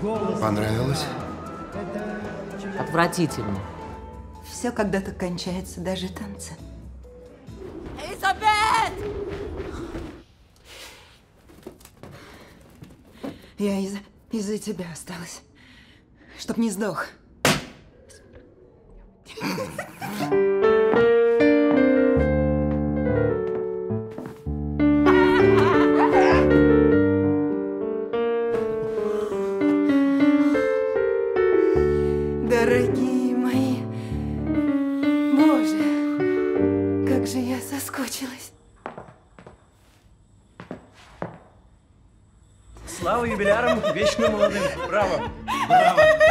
Понравилось? Отвратительно. Все когда-то кончается, даже танцы. Элизабет! Я из- из-за тебя осталась. Чтоб не сдох. Дорогие мои, Боже, как же я соскучилась. Слава юбилярам, вечно молодым. Браво. Браво.